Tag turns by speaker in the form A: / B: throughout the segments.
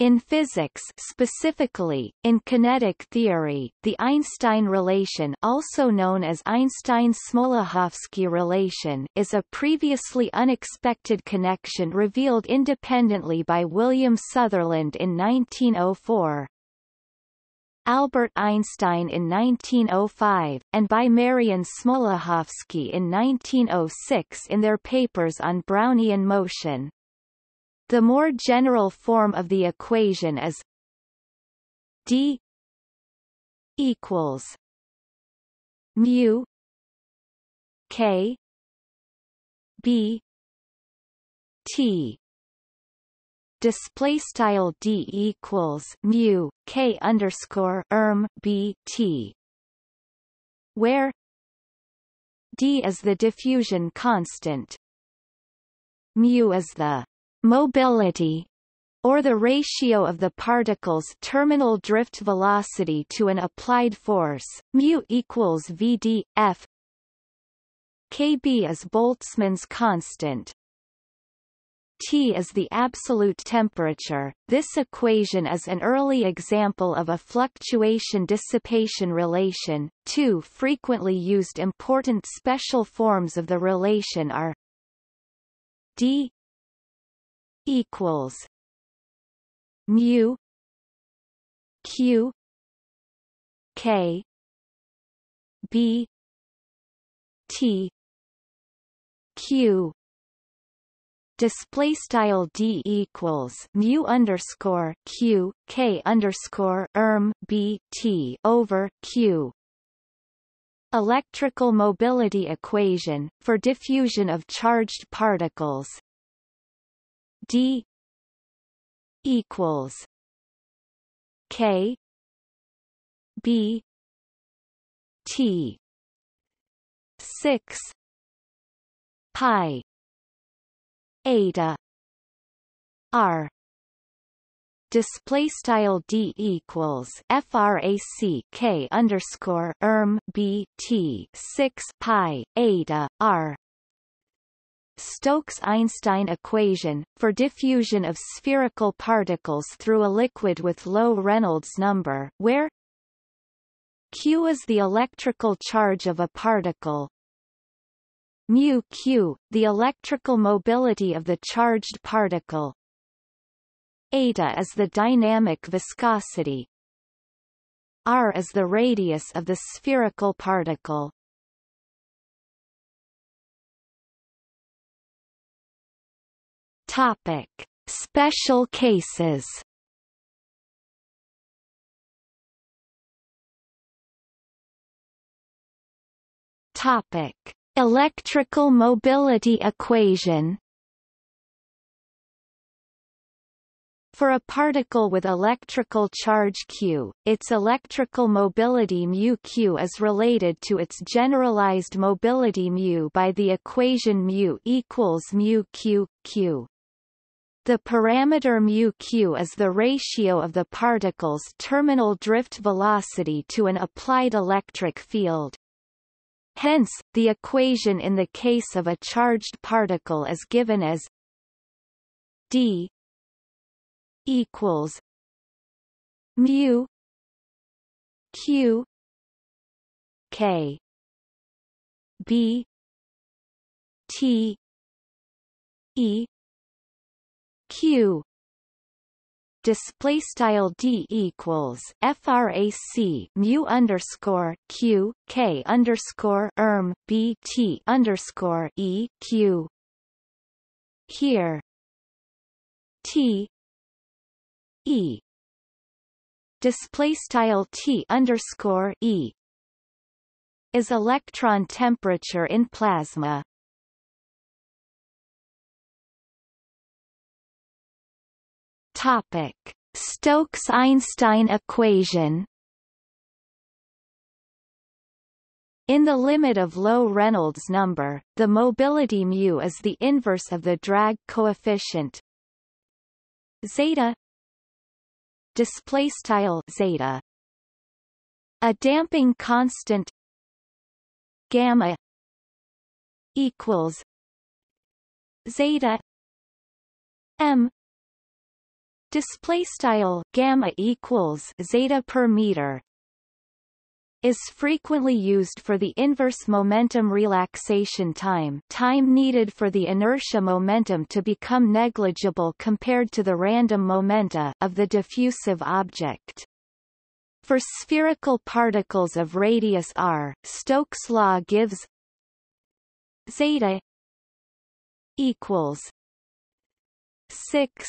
A: In physics specifically, in kinetic theory, the Einstein relation also known as Einstein-Smoluchowski relation is a previously unexpected connection revealed independently by William Sutherland in 1904, Albert Einstein in 1905, and by Marian Smoluchowski in 1906 in their papers on Brownian motion. The more general form of the equation is d equals mu k b t. Display style d equals mu k underscore erm b t where d is the diffusion constant mu is the mobility or the ratio of the particle's terminal drift velocity to an applied force, mu equals Vd, F Kb is Boltzmann's constant. T is the absolute temperature. This equation is an early example of a fluctuation-dissipation relation. Two frequently used important special forms of the relation are d equals mu q k b t q. Display style d equals mu underscore q k underscore erm b t over q. Electrical mobility equation for diffusion of charged particles d equals k b t 6 pi eta r. Display style d equals frac k underscore erm b t 6 pi eta r Stokes-Einstein equation, for diffusion of spherical particles through a liquid with low Reynolds number, where q is the electrical charge of a particle, mu q, the electrical mobility of the charged particle, eta is the dynamic viscosity, r is the radius of the spherical particle. Topic: Special cases. Topic: Electrical mobility equation. For a particle with electrical charge q, its electrical mobility mu q is related to its generalized mobility mu by the equation mu equals mu q, q. The parameter μ is the ratio of the particle's terminal drift velocity to an applied electric field. Hence, the equation in the case of a charged particle is given as d equals mu q k b t e q. Display style d equals frac mu underscore q k underscore erm b t underscore e q. Here. T. E. Display style t underscore e. Is electron temperature in plasma Topic: Stokes-Einstein equation. In the limit of low Reynolds number, the mobility mu is the inverse of the drag coefficient zeta display zeta a damping constant gamma equals zeta m display style gamma equals zeta per meter is frequently used for the inverse momentum relaxation time time needed for the inertia momentum to become negligible compared to the random momenta of the diffusive object. For spherical particles of radius r, Stokes' law gives zeta equals 6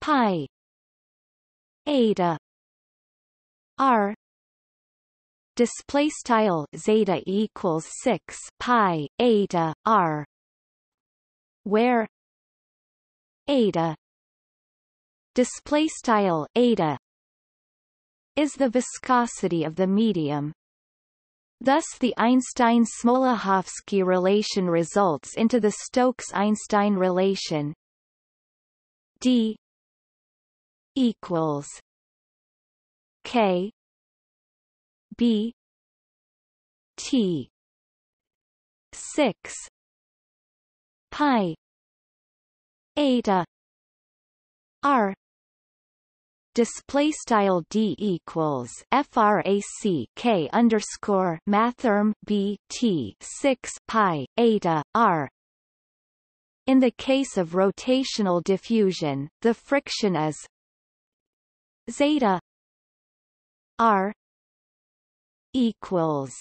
A: pi. Eta. R. Display style zeta equals 6 pi eta r. Where? Eta. Display style eta is the viscosity of the medium. Thus the Einstein-Smoluchowski relation results into the Stokes-Einstein relation. D equals k B T six pi eta R. Display style d equals frac k underscore mathrm b t 6 pi eta r. In the case of rotational diffusion the friction is zeta. R. equals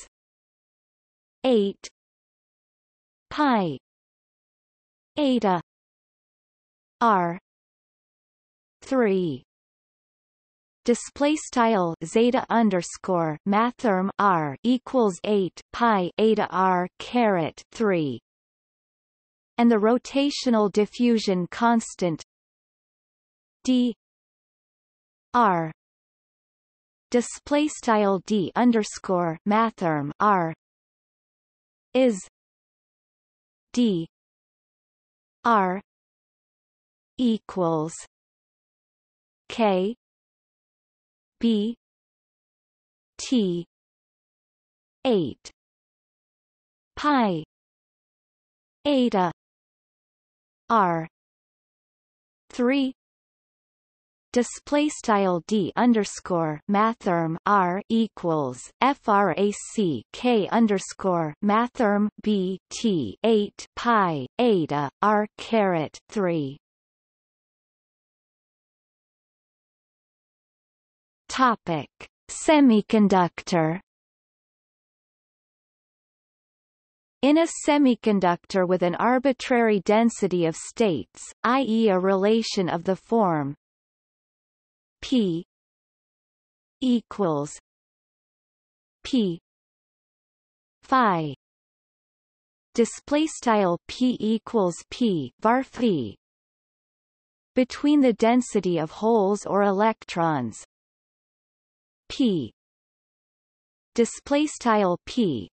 A: eight pi eta r three. Display style zeta underscore mathrm r equals 8 pi eta r caret 3 and the rotational diffusion constant d r. Display style d underscore mathrm r. Is. D. R. Equals. K. B. T. 8 pi. Eta. R. 3 display style d underscore mathrm r equals frac k underscore mathrm b t 8 pi eta r caret 3 topic semiconductor In a semiconductor with an arbitrary density of states, i.e. a relation of the form P equals P Phi. Display style P equals P var phi. Between the density of holes or electrons. P display style P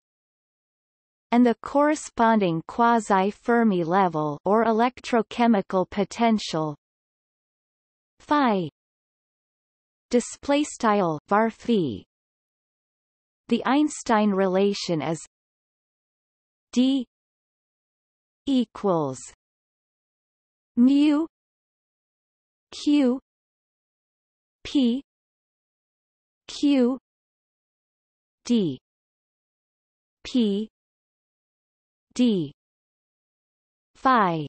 A: and the corresponding quasi-Fermi level or electrochemical potential. Phi display style var phi. The Einstein relation is d equals mu q p q d p d phi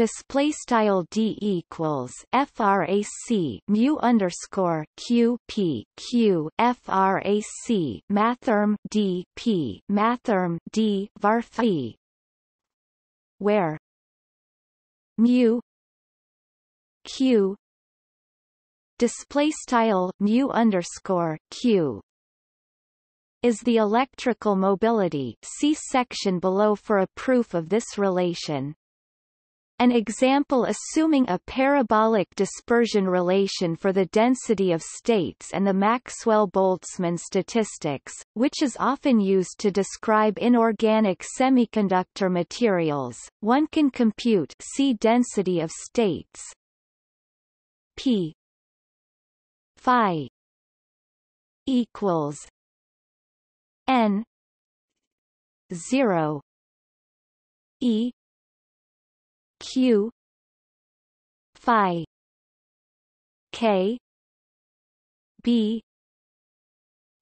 A: display style d equals frac mu underscore q p q frac mathrm d p mathrm d var phi where mu q display style mu underscore q is the electrical mobility see section below for a proof of this relation an example assuming a parabolic dispersion relation for the density of states and the Maxwell-Boltzmann statistics, which is often used to describe inorganic semiconductor materials, one can compute C density of states. P phi equals N zero E Q. Phi. K. B.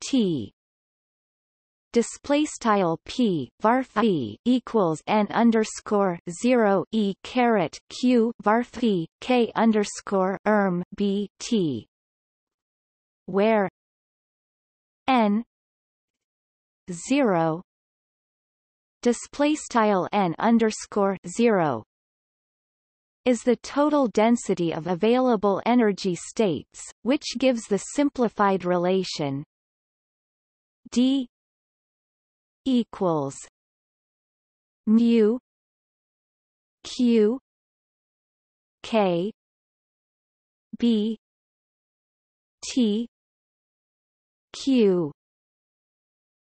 A: T. Display style p varph e equals n underscore zero e caret q varph k underscore erm b t. Where n zero. Display style n underscore zero is the total density of available energy states, which gives the simplified relation d equals mu q k b t q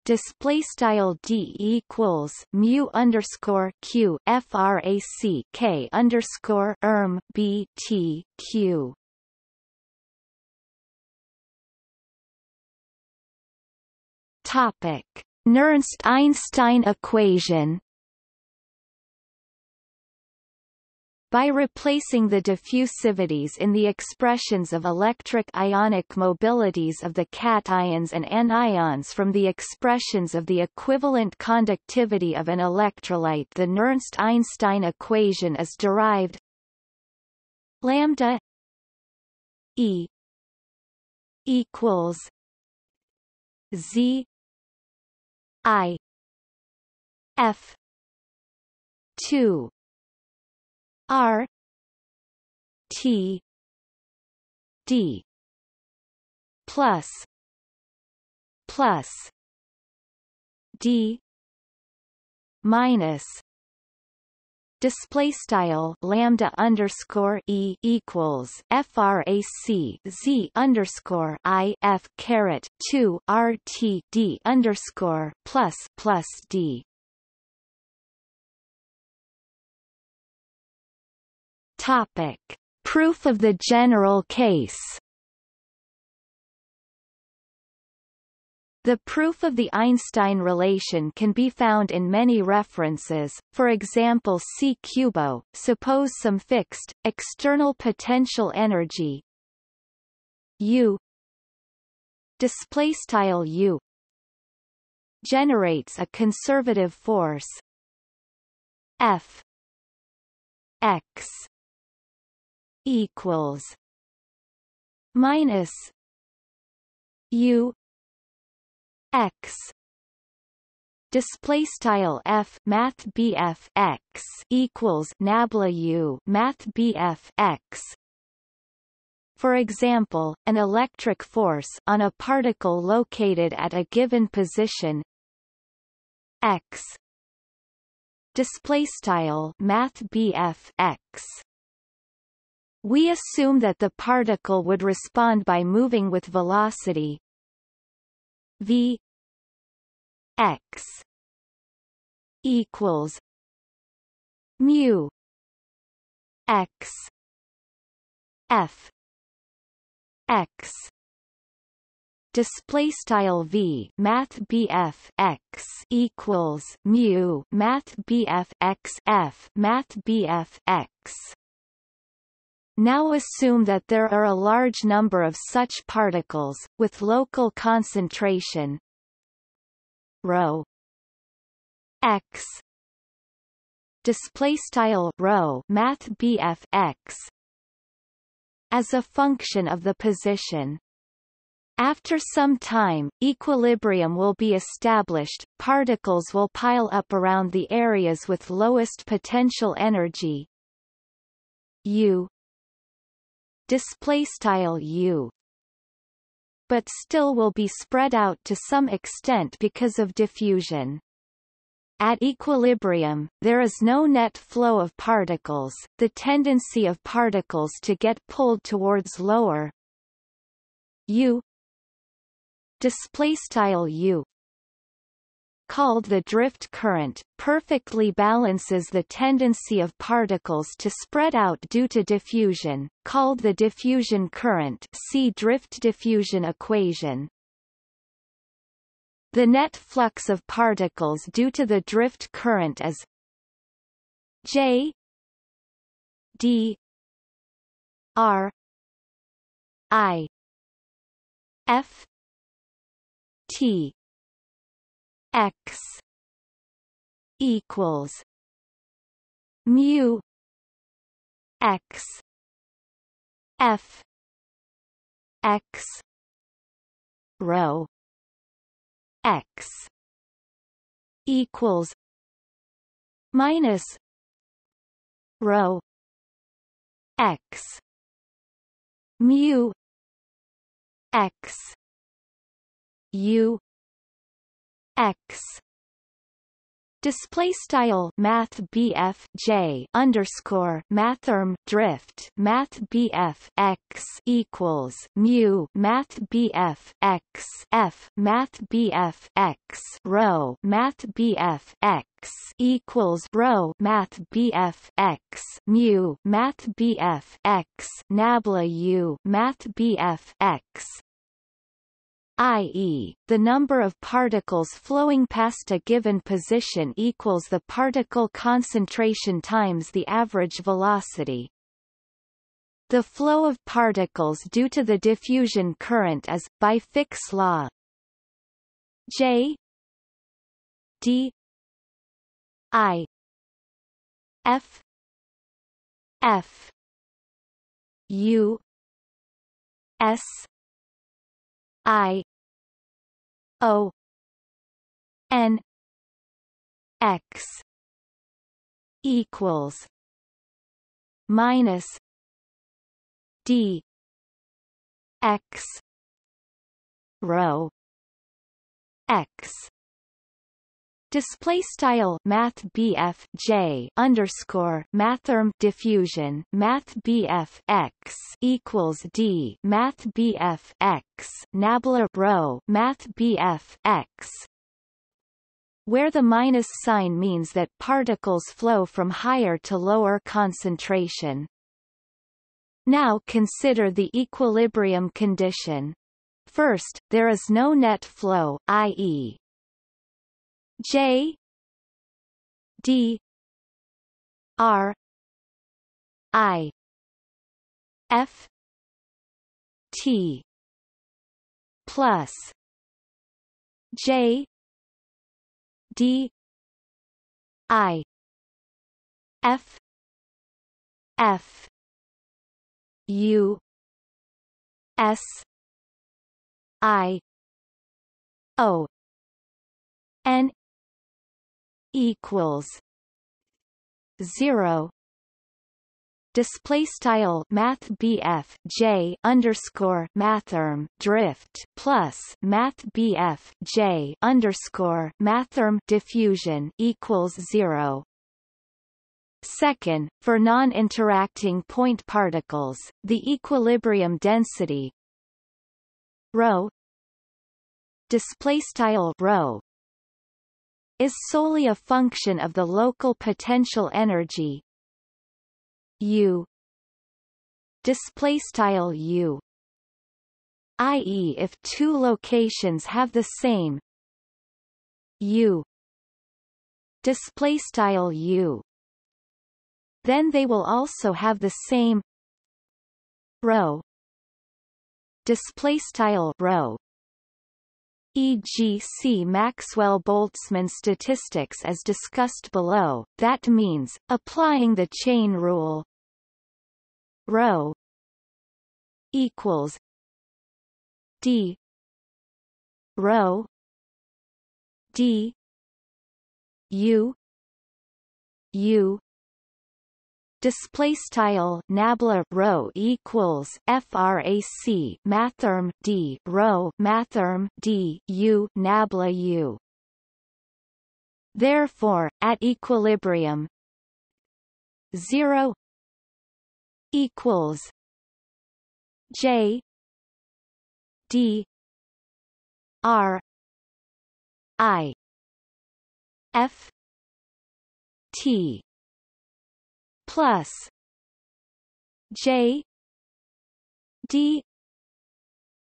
A: display style d equals mu underscore q frac k underscore erm b t q. Topic: Nernst-Einstein equation. By replacing the diffusivities in the expressions of electric ionic mobilities of the cations and anions from the expressions of the equivalent conductivity of an electrolyte. The Nernst-Einstein equation is derived lambda E equals Z I F two R T D plus plus D minus display style lambda underscore e equals frac z underscore i f caret 2 r t d underscore plus plus d Topic. Proof of the general case. The proof of the Einstein relation can be found in many references, for example see Kubo, suppose some fixed, external potential energy. U. Displaystyle U. Generates a conservative force. F. X equals minus U X. Display style f math bf x equals nabla u math bf x. For example, an electric force on a particle located at a given position x. Display style math bf x we assume that the particle would respond by moving with velocity v x equals mu x f x. Display style v math bf x equals mu math bf x f math bf x now assume that there are a large number of such particles, with local concentration ρ x. Display style math bf x as a function of the position. After some time, equilibrium will be established, particles will pile up around the areas with lowest potential energy. U display style u but still will be spread out to some extent because of diffusion. At equilibrium, there is no net flow of particles, the tendency of particles to get pulled towards lower u u called the drift current, perfectly balances the tendency of particles to spread out due to diffusion, called the diffusion current see drift diffusion equation. The net flux of particles due to the drift current is J D R I F T X equals mu X F X rho X equals minus rho X mu X U X. Display style Math BF J underscore mathrm drift Math BF X equals mu Math BF X F Math BF X rho Math BF X equals rho Math BF X mu Math BF X Nabla U Math BF X i.e., the number of particles flowing past a given position equals the particle concentration times the average velocity. The flow of particles due to the diffusion current is, by Fick's law, J D I F F U S I O N X equals minus D X rho X Display style Math BF J underscore Mathrm diffusion Math BF X equals D Math BF X Nabla rho Math BF X where the minus sign means that particles flow from higher to lower concentration. Now consider the equilibrium condition. First, there is no net flow, i.e., J D R I F T plus J D I F F U S I O N equals zero. Display style math BF J underscore mathrm drift plus math BF J underscore mathrm diffusion equals zero. Second, for non-interacting point particles, the equilibrium density rho display style rho is solely a function of the local potential energy. U. Display style U. I.e. if two locations have the same. U. Display style U. Then they will also have the same. Rho display style rho e.g. see Maxwell-Boltzmann statistics as discussed below, that means, applying the chain rule. Rho equals d. Rho d. U. U display style nabla rho equals frac mathrm d rho mathrm d u nabla u. Therefore at equilibrium 0 equals j d r i f t plus J D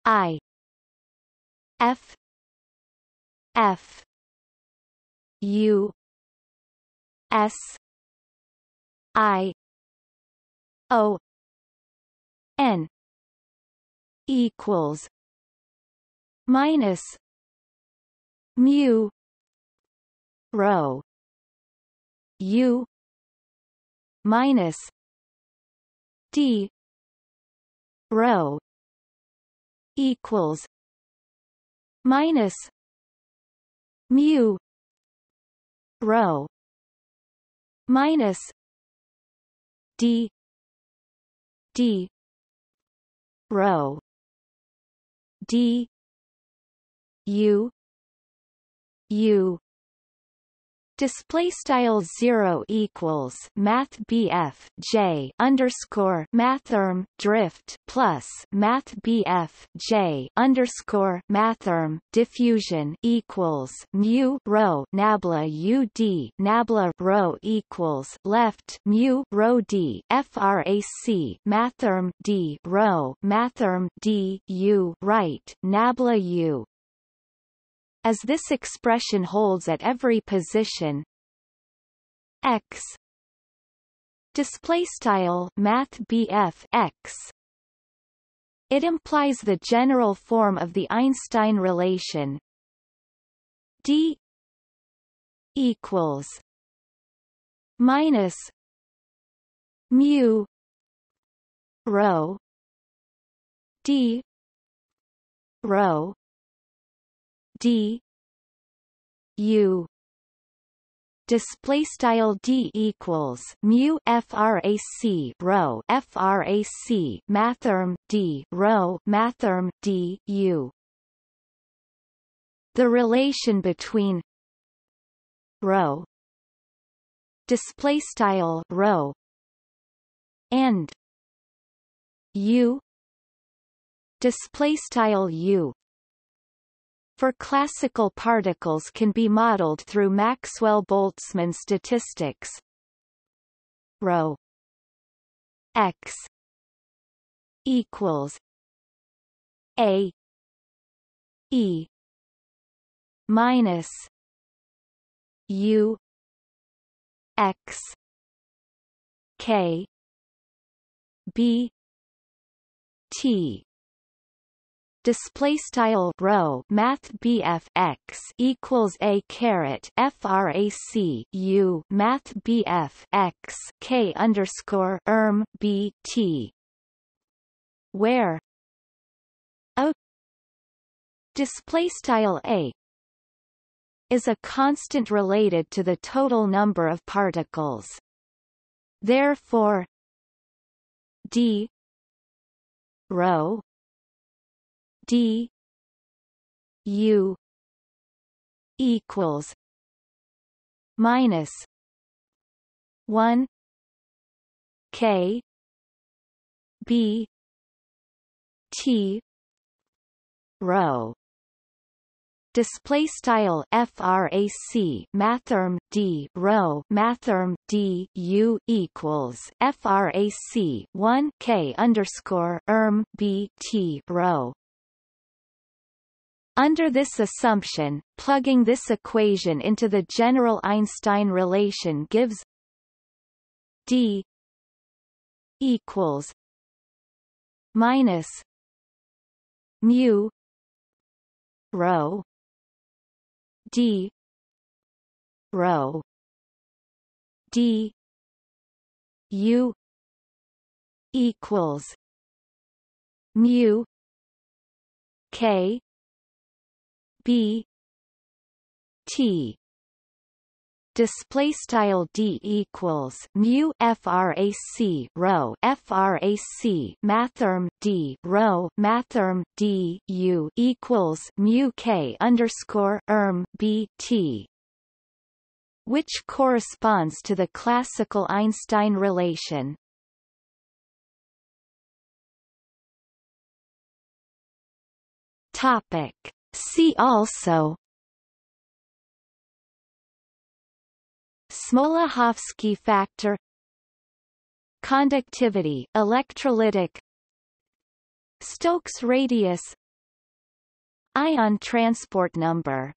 A: I F F U S I O n equals minus mu rho u minus d rho equals minus mu rho minus d d rho d u u Display style zero equals Math BF J underscore Mathrm drift plus Math BF J underscore Mathrm diffusion equals mu rho Nabla UD Nabla rho equals left mu rho D FRAC Mathrm D rho Mathrm D U right Nabla U as this expression holds at every position. X. Display style math x. It implies the general form of the Einstein relation. D equals minus mu rho d rho d. U. Display style d equals mu frac rho frac mathrm d rho mathrm d u. The relation between rho display style rho and u display style u for classical particles can be modeled through Maxwell-Boltzmann statistics. Rho x equals a e minus u x k b t display style rho math BF x equals a caret frac u math BF x k underscore erm b t where a display style a is a constant related to the total number of particles. Therefore, d rho d u equals minus 1 k b t rho. Display style frac mathrm d rho mathrm d u equals frac 1 k underscore erm b t rho under this assumption, plugging this equation into the general Einstein relation gives d equals minus mu rho d rho d u equals mu k b. T. Display style d equals mu frac rho frac mathrm d rho mathrm d u equals mu k underscore erm b t which corresponds to the classical Einstein relation. Topic See also Smoluchowski factor Conductivity electrolytic Stokes radius Ion transport number